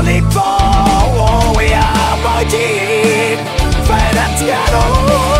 only for we are fighting, fight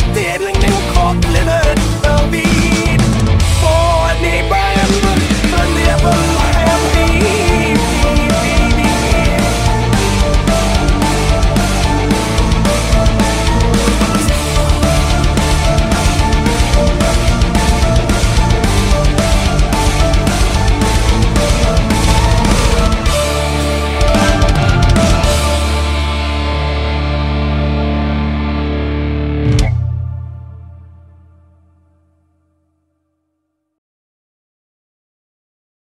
like they were caught livered